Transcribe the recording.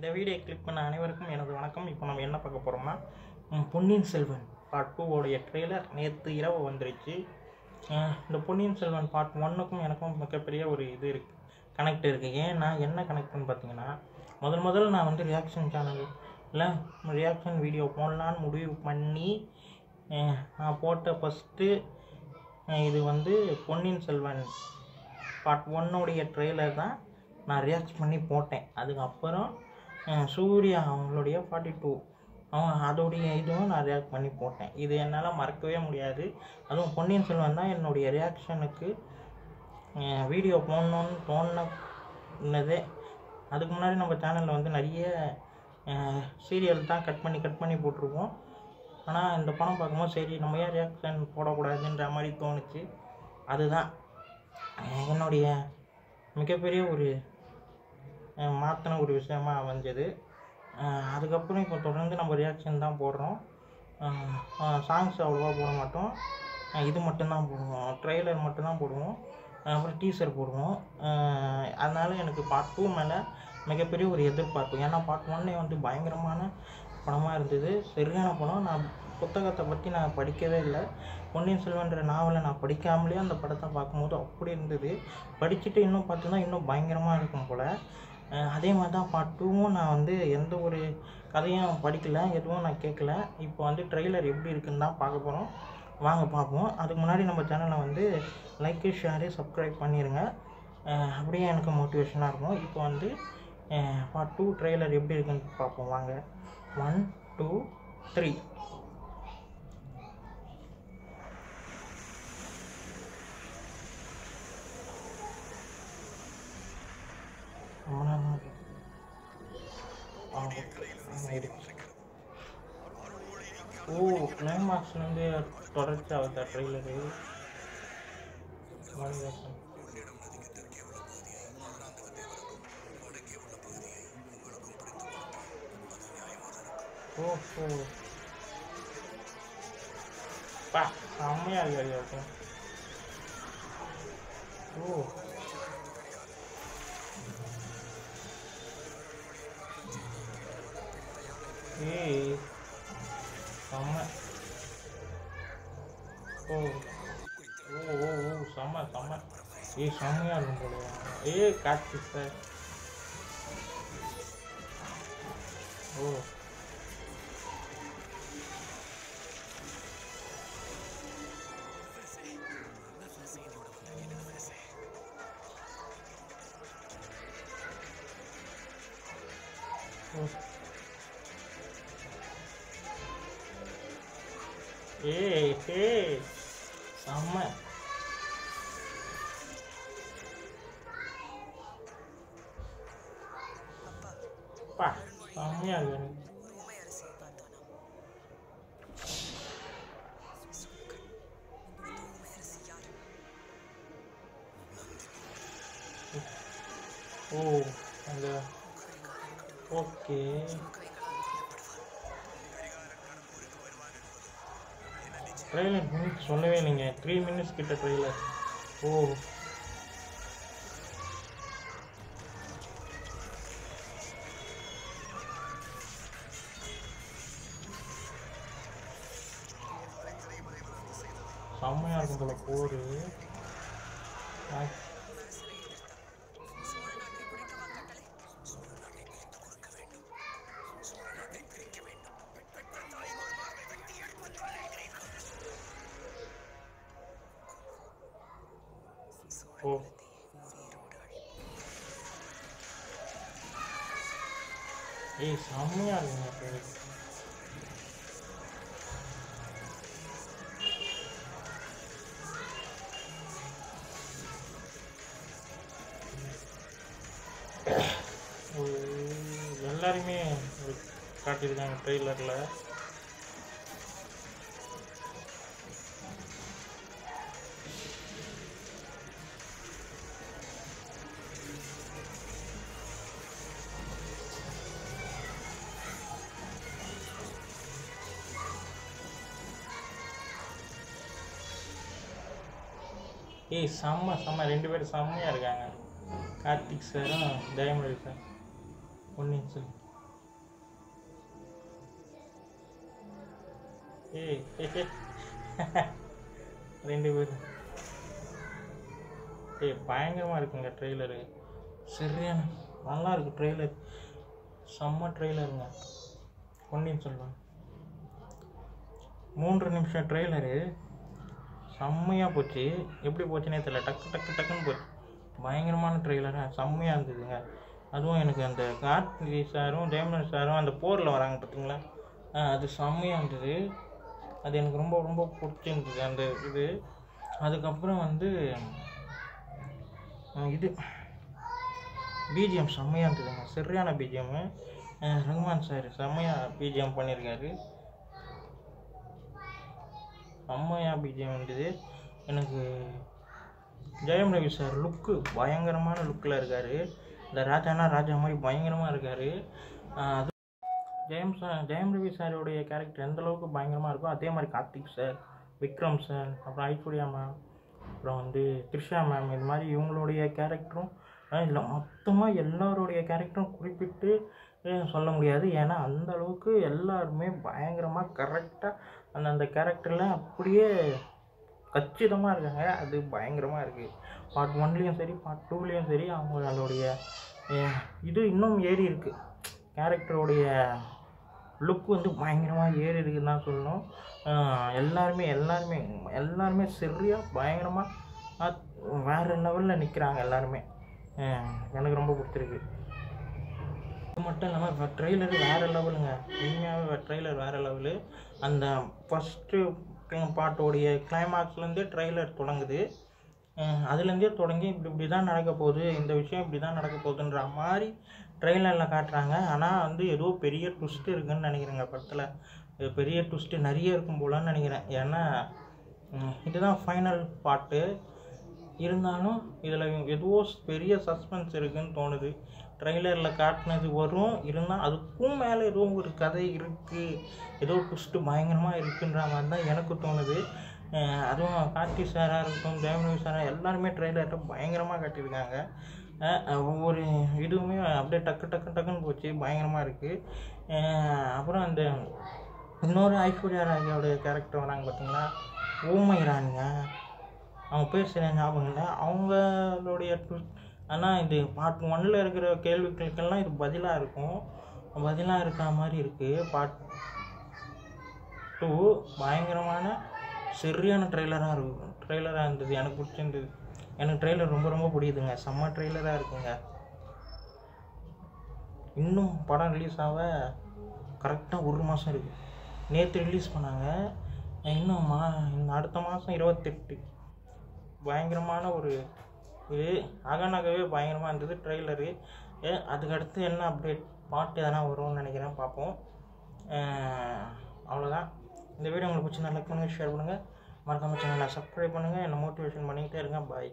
இந்த video click பண்ண அனைவருக்கும் எனது வணக்கம். இப்போ நம்ம என்ன பார்க்க போகிறோம்னா பொன்னியின் செல்வன் பார்ட் டூவோடைய ட்ரெய்லர் நேற்று இரவு வந்துருச்சு. இந்த பொன்னியின் செல்வன் பார்ட் ஒன்னுக்கும் எனக்கும் மிகப்பெரிய ஒரு இது இருக்குது கனெக்ட் இருக்குது ஏன்னா என்ன கனெக்ட்னு பார்த்தீங்கன்னா முதல் முதல்ல நான் வந்து ரியாக்ஷன் சேனலில் ரியாக்ஷன் வீடியோ போடலான்னு முடிவு பண்ணி நான் போட்ட ஃபஸ்ட்டு இது வந்து பொன்னியின் செல்வன் பார்ட் ஒன்னுடைய ட்ரெய்லர் தான் நான் ரியாக்ட் பண்ணி போட்டேன். அதுக்கப்புறம் சூர்யா அவங்களுடைய ஃபார்ட்டி டூ அவன் அதோடைய இதுவும் நான் ரியாக்ட் பண்ணி போட்டேன். இது என்னால் மறக்கவே முடியாது. அதுவும் பொன்னியின் செல்வன் தான் என்னுடைய ரியாக்ஷனுக்கு வீடியோ போடணுன்னு தோணுனதே. அதுக்கு முன்னாடி நம்ம சேனலில் வந்து நிறைய சீரியல் தான் கட் பண்ணி கட் பண்ணி போட்டிருக்கோம். ஆனால் இந்த படம் பார்க்கும்போது சரி நம்ம ஏன் ரியாக்ஷன் போடக்கூடாதுன்ற மாதிரி தோணுச்சு. அதுதான். என்னுடைய மிகப்பெரிய ஒரு மாற்றின ஒரு விஷயமா அமைஞ்சது. அதுக்கப்புறம் இப்போ தொடர்ந்து நம்ம ரியாக்ஷன் தான் போடுறோம். சாங்ஸ் அவ்வளோவா போட மாட்டோம். இது மட்டும்தான் போடுவோம். ட்ரெய்லர் மட்டும்தான் போடுவோம். அப்புறம் டீசர் போடுவோம். அதனால் எனக்கு பார்ட் டூ மேலே மிகப்பெரிய ஒரு எதிர்பார்ப்பு. ஏன்னா பார்ட் ஒன்னே வந்து பயங்கரமான படமாக இருந்தது. சரியான படம். நான் புத்தகத்தை பற்றி நான் படிக்கவே இல்லை. பொன்னியின் செல்வன்ற நாவலை நான் படிக்காமலே அந்த படத்தை பார்க்கும்போது அப்படி இருந்தது. படிச்சுட்டு இன்னும் பார்த்தோன்னா இன்னும் பயங்கரமாக இருக்கும் போல். அதே மாதிரி தான் பார்ட் டூவும் நான் வந்து எந்த ஒரு கதையும் படிக்கல எதுவும் நான் கேட்கல இப்போ வந்து ட்ரெய்லர் எப்படி இருக்குன்னு தான் பார்க்க போகிறோம் வாங்க பார்ப்போம். அதுக்கு முன்னாடி நம்ம சேனலை வந்து லைக்கு ஷேரு சப்ஸ்கிரைப் பண்ணிடுங்க அப்படியே எனக்கு மோட்டிவேஷனாக இருக்கும். இப்போ வந்து பார்ட் டூ ட்ரெய்லர் எப்படி இருக்குன்னு பார்ப்போம். வாங்க. ஒன் டூ த்ரீ ஓ கிளைமாக்ஸ்லேருந்து தொடர்ச்சி ஆகுதா ட்ரெய்லரு ஓஹோ பா செம்மையா இருக்கு ஐயா அப்போ. ஓ ஏய் செம்ம ஓ ஓ ஓ ஓ செம்ம செம்ம ஏய் செம்மையா இருக்கும் போல ஏய் காட்சி சார் ஓ ஓ ஏய் ஏய் செம்ம பா செம்மையா இருக்கு எனக்கு. ஓ அந்த ஓகே ட்ரெய்லர் மினிட்ஸ் சொல்லவே இல்லைங்க. த்ரீ மினிட்ஸ் கிட்ட ட்ரெய்லர் ஓ. செம்மையாக இருக்கும் போல போரு ஓ ஏய் செம்மையா இருக்குங்க எல்லாருமே காட்டியிருக்காங்க ட்ரெய்லரில் ஏய் செம்ம செம்ம. ரெண்டு பேரும் செம்மையாக இருக்காங்க. கார்த்திக் சாரும் ஜெயமொழி சார். ஒன்று நிமிஷம் ஏய் ரெண்டு பேரும். ஏய் பயங்கரமாக இருக்குங்க ட்ரெய்லரு. சரியான நல்லா இருக்கு ட்ரெய்லர். செம்ம ட்ரெய்லருங்க. ஒன்றையும் சொல்லுவேன் மூன்று நிமிஷம் ட்ரெய்லரு. செம்மையாக போச்சு. எப்படி போச்சுனே தெரியல. டக்கு டக்கு டக்குன்னு போச்சு. பயங்கரமான ட்ரெய்லராக செம்மையாக இருந்ததுங்க. அதுவும் எனக்கு அந்த கார்த்தி சாரும் ஜெயமன் சாரும் அந்த போரில் வராங்க பார்த்தீங்களா அது செம்மையாக இருந்தது. அது எனக்கு ரொம்ப ரொம்ப பிடிச்சிருந்தது. அந்த இது. அதுக்கப்புறம் வந்து இது. பிஜிஎம் செம்மையாக இருந்ததுங்க. சரியான பிஜிஎம்மு ரகுமான் சார் செம்மையாக பிஜிஎம் பண்ணியிருக்காரு செம்மையாக பிஜிஎம் எனக்கு ஜெயம் ரவி சார் லுக்கு பயங்கரமான லுக்கில் இருக்கார். இந்த ராஜானா ராஜா மாதிரி பயங்கரமாக இருக்கார். அது ஜெயம் சார் ஜெயம் ரவி சாரோடைய கேரக்டர் எந்த அளவுக்கு பயங்கரமாக இருக்கோ அதே மாதிரி கார்த்திக் சார் விக்ரம் சார் அப்புறம் ஐஸ்வர்யா மேம் அப்புறம் வந்து த்ரிஷா மேம் இது மாதிரி இவங்களுடைய கேரக்டரும் இதில் மொத்தமாக எல்லாருடைய கேரக்டரும் குறிப்பிட்டு சொல்ல முடியாது. ஏன்னா அந்த அளவுக்கு எல்லாருமே பயங்கரமாக கரெக்டாக அந்தந்த கேரக்டரில் அப்படியே கச்சிதமாக இருக்காங்க. அது பயங்கரமாக இருக்குது பார்ட் ஒன்லேயும் சரி பார்ட் டூலேயும் சரி அவங்களுடைய இது இன்னும் ஏறி இருக்குது கேரக்டருடைய லுக் வந்து பயங்கரமாக ஏறி இருக்குன்னு தான் சொல்லணும். எல்லாருமே எல்லாருமே எல்லாருமே சரியாக பயங்கரமாக வேறு லெவலில் நிற்கிறாங்க எல்லாருமே. எனக்கு ரொம்ப பிடிச்சிருக்கு. அது மட்டும் இல்லாமல் இப்போ ட்ரெய்லரு வேறு லெவலுங்க உண்மையாகவே ட்ரெய்லர் வேறு லெவலு அந்த ஃபஸ்ட்டு பாட்டோடைய கிளைமாக்ஸ்லேருந்தே ட்ரெய்லர் தொடங்குது. அதுலேருந்தே தொடங்கி இப்படி இப்படி தான் நடக்க போகுது. இந்த விஷயம் இப்படி தான் நடக்க போகுதுன்ற மாதிரி ட்ரெய்லரில் காட்டுறாங்க. ஆனால் வந்து ஏதோ பெரிய ட்விஸ்ட் இருக்குதுன்னு நினைக்கிறேங்க படத்தில். பெரிய ட்விஸ்ட்டு நிறைய இருக்கும் போலன்னு நினைக்கிறேன். ஏன்னா இதுதான் ஃபைனல் பாட்டு இருந்தாலும் இதில் எதுவோ பெரிய சஸ்பென்ஸ் இருக்குதுன்னு தோணுது. ட்ரெய்லரில் காட்டினது வரும். இருந்தால் அதுக்கும் மேலே ஏதோ ஒரு கதை இருக்குது ஏதோ ட்விஸ்ட்டு பயங்கரமாக இருக்குன்ற மாதிரி தான் எனக்கு தோணுது. அதுவும் கார்த்தி சாராக இருக்கட்டும் தேவநவி சாராக எல்லாருமே ட்ரெய்லர்கிட்ட பயங்கரமாக காட்டியிருக்காங்க. ஒவ்வொரு இதுவுமே அப்படியே டக்கு டக்கு டக்குன்னு போச்சு. பயங்கரமாக இருக்குது அப்புறம் அந்த இன்னொரு ஐஸ்வர்யா ராஜாவோட கேரக்டர் வராங்க பார்த்தீங்களா ஊமை ராணிங்க. அவங்க பேர் சரியா ஞாபகம் இல்லை. அவங்களுடைய ஆனால் இது பார்ட் ஒன்னில் இருக்கிற கேள்விகளுக்கெல்லாம் இது பதிலாக இருக்கும். பதிலாக இருக்கிற மாதிரி இருக்குது பார்ட் டூ பயங்கரமான சரியான ட்ரெய்லராக இருக்கும். ட்ரெய்லராக இருந்தது. எனக்கு பிடிச்சிருந்தது. எனக்கு ட்ரெய்லர் ரொம்ப ரொம்ப பிடிக்குதுங்க. செம்ம ட்ரெய்லராக இருக்குங்க. இன்னும் படம் ரிலீஸ் ஆக கரெக்டாக ஒரு மாதம் இருக்குது நேற்று ரிலீஸ் பண்ணாங்க. இன்னும் மா இந்த அடுத்த மாதம் இருபத்தெட்டு. பயங்கரமான ஒரு இது அகநகவே பயங்கரமாக இருந்தது ட்ரெய்லரு அதுக்கடுத்து என்ன அப்டேட் பாட்டு எதனா வரும்னு நினைக்கிறேன் பார்ப்போம். அவ்வளோதான் இந்த வீடியோ உங்களுக்கு பிடிச்சி லைக் பண்ணுங்கள் ஷேர் பண்ணுங்கள் மறக்காமல் சேனலை சப்ஸ்கிரைப் பண்ணுங்கள் என்னை மோட்டிவேஷன் பண்ணிக்கிட்டே இருங்க. பாய்